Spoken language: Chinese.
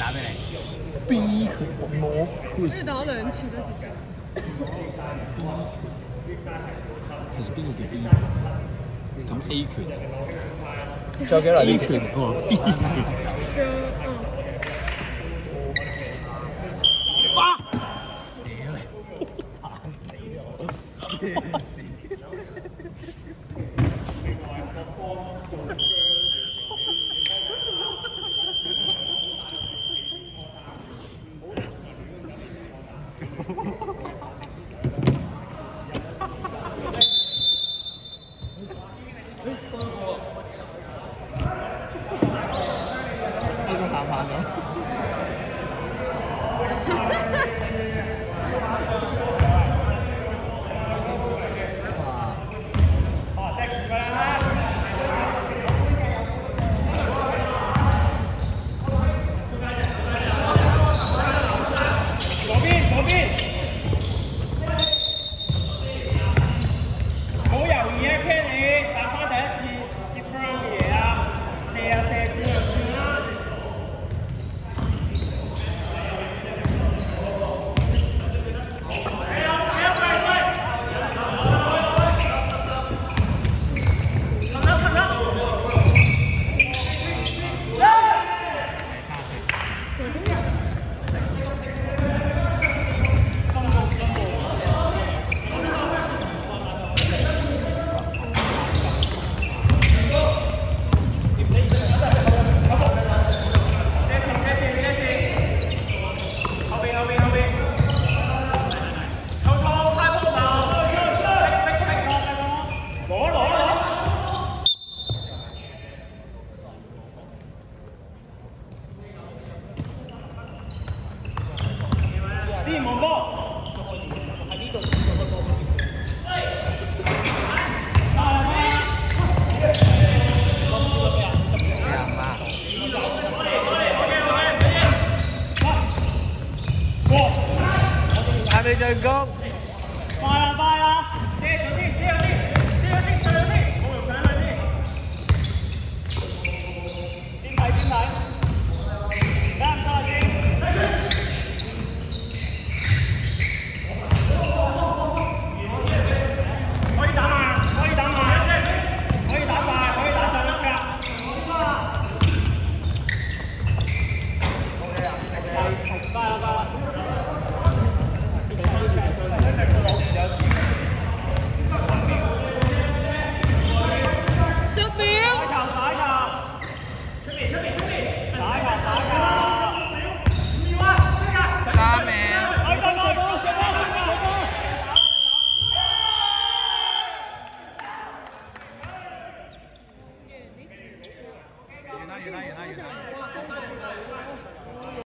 打咩嚟。B 拳我。可以打兩次得唔得？你是邊個叫 B？咁 A 拳。仲有幾耐？A 拳 B 拳。Jogão. Bora, ขอให้